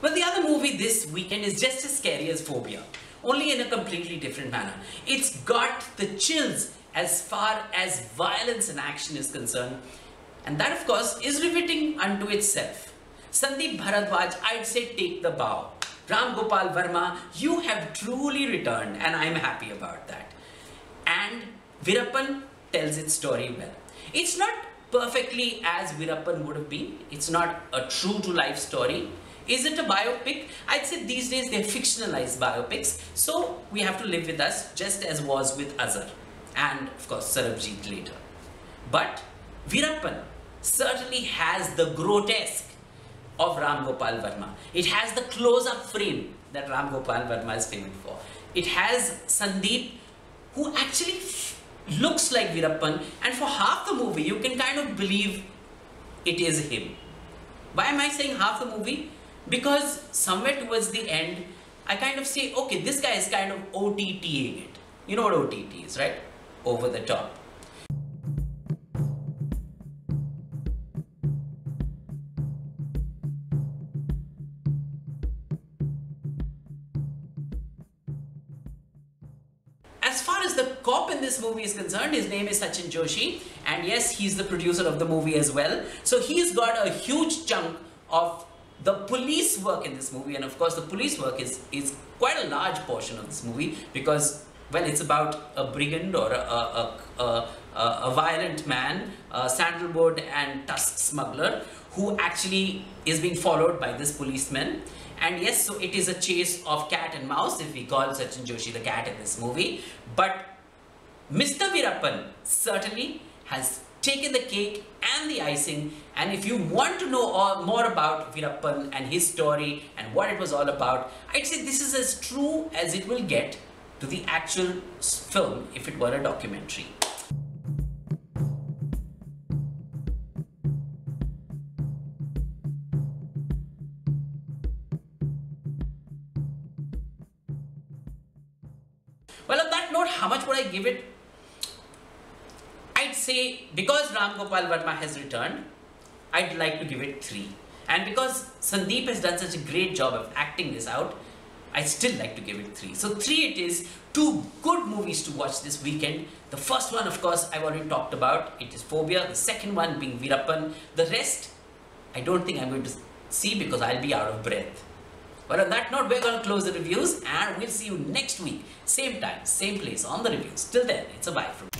But the other movie this weekend is just as scary as Phobia, only in a completely different manner. It's got the chills as far as violence and action is concerned, and that, of course, is riveting unto itself. Sandeep Bharadwaj, I'd say take the bow. Ram Gopal Verma, you have truly returned, and I'm happy about that. And Veerappan tells its story well. It's not perfectly as Veerappan would have been. It's not a true to life story. Is it a biopic? I'd say these days they're fictionalized biopics. So we have to live with us just as was with Azhar and of course Sarabjit later. But Veerappan certainly has the grotesque of Ram Gopal Verma. It has the close-up frame that Ram Gopal Verma is famous for. It has Sandeep who actually looks like Veerappan and for half the movie you can kind of believe it is him. Why am I saying half the movie? Because somewhere towards the end I kind of say okay this guy is kind of OTTing it. You know what OTT is right? Over the top. as far as the cop in this movie is concerned, his name is Sachin Joshi, and yes, he's the producer of the movie as well. So he's got a huge chunk of the police work in this movie, and of course, the police work is is quite a large portion of this movie because well, it's about a brigand or a, a, a, a, violent man, a sandalwood and tusk smuggler who actually is being followed by this policeman and yes, so it is a chase of cat and mouse if we call Sachin Joshi the cat in this movie. But Mr. Veerappan certainly has taken the cake and the icing. And if you want to know all, more about Veerappan and his story and what it was all about, I'd say this is as true as it will get to the actual film if it were a documentary. Well, on that note, how much would I give it? Say because Ram Gopal Verma has returned, I'd like to give it 3. And because Sandeep has done such a great job of acting this out, I still like to give it 3. So 3 it is, two good movies to watch this weekend. The first one, of course, I've already talked about. It is Phobia. The second one being Veerappan. The rest, I don't think I'm going to see because I'll be out of breath. But on that note, we're going to close the reviews and we'll see you next week. Same time, same place on the reviews. Till then, it's a bye from.